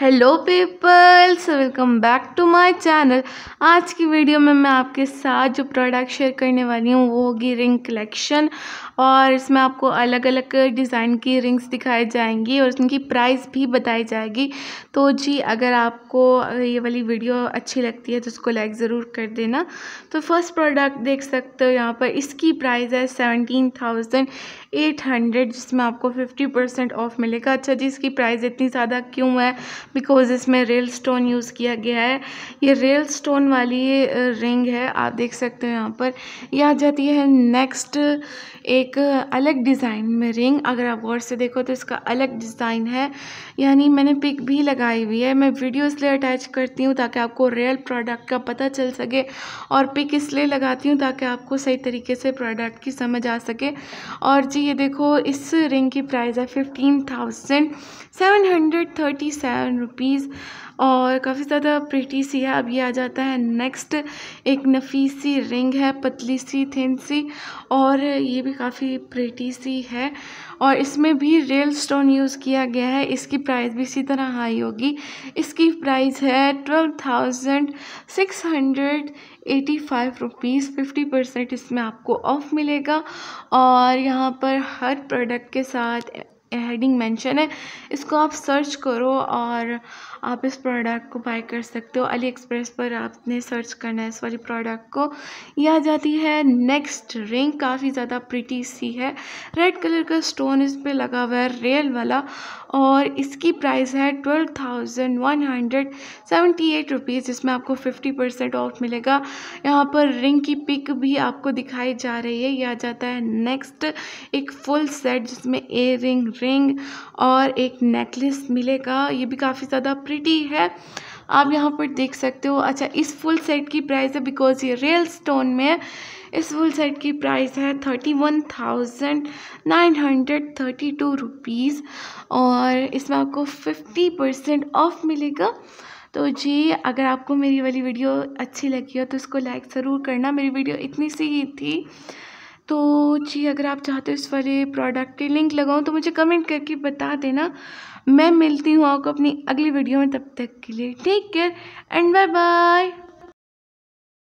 Hello peoples welcome back to my channel आज की video में मैं आपके साथ जो प्रोडक्ट शेयर करने वाली हूँ, वो होगी रिंग कलेक्शन और इसमें आपको अलग अलग डिज़ाइन की रिंग्स दिखाई जाएँगी और उनकी प्राइस भी बताई जाएगी। तो जी, अगर आपको ये वाली वीडियो अच्छी लगती है तो उसको लाइक ज़रूर कर देना। तो फ़र्स्ट प्रोडक्ट देख सकते हो यहाँ पर। इसकी प्राइस है सेवनटीन थाउज़ेंड एट हंड्रेड जिसमें आपको फिफ्टी परसेंट ऑफ़ मिलेगा। अच्छा जी, इसकी प्राइस इतनी ज़्यादा क्यों है? बिकॉज़ इसमें रेल स्टोन यूज़ किया गया है। ये रेल स्टोन वाली रिंग है, आप देख सकते हो यहाँ पर। यह आ जाती है नेक्स्ट एक अलग डिज़ाइन में रिंग अगर आप गौर से देखो तो इसका अलग डिज़ाइन है। यानी मैंने पिक भी लगाई हुई है। मैं वीडियो इसलिए अटैच करती हूँ ताकि आपको रियल प्रोडक्ट का पता चल सके और पिक इसलिए लगाती हूँ ताकि आपको सही तरीके से प्रोडक्ट की समझ आ सके। और जी, ये देखो, इस रिंग की प्राइस है fifteen thousand seven hundred thirty seven rupees और काफ़ी ज़्यादा प्रीटी सी है। अब ये आ जाता है नेक्स्ट एक नफीसी रिंग है, पतली सी थिन सी और ये भी काफ़ी प्रीटी सी है और इसमें भी रियल स्टोन यूज़ किया गया है। इसकी प्राइस भी इसी तरह हाई होगी। इसकी प्राइस है twelve thousand six hundred eighty five rupees fifty percent इसमें आपको ऑफ़ मिलेगा और यहाँ पर हर प्रोडक्ट के साथ हेडिंग मेंशन है, इसको आप सर्च करो और आप इस प्रोडक्ट को बाय कर सकते हो। अली एक्सप्रेस पर आपने सर्च करना है इस वाली प्रोडक्ट को। यह आ जाती है नेक्स्ट रिंग काफ़ी ज़्यादा प्रिटी सी है। रेड कलर का स्टोन इस पर लगा हुआ है रियल वाला। और इसकी प्राइस है twelve thousand one hundred seventy eight rupees जिसमें आपको फिफ्टी परसेंट ऑफ़ मिलेगा। यहाँ पर रिंग की पिक भी आपको दिखाई जा रही है। यह आ जाता है नेक्स्ट एक फुल सेट जिसमें ए रिंग रिंग और एक नेकलेस मिलेगा। ये भी काफ़ी ज़्यादा प्रिटी है। आप यहाँ पर देख सकते हो। अच्छा इस फुल सेट की प्राइस है बिकॉज़ ये रियल स्टोन में इस फुल सेट की प्राइस है thirty one thousand nine hundred thirty two rupees और इसमें आपको फिफ्टी परसेंट ऑफ़ मिलेगा। तो जी, अगर आपको मेरी वाली वीडियो अच्छी लगी हो तो इसको लाइक ज़रूर करना। मेरी वीडियो इतनी सी ही थी। तो जी, अगर आप चाहते हो इस वाले प्रोडक्ट की लिंक लगाऊँ तो मुझे कमेंट करके बता देना। मैं मिलती हूँ आपको अपनी अगली वीडियो में, तब तक के लिए take care and bye bye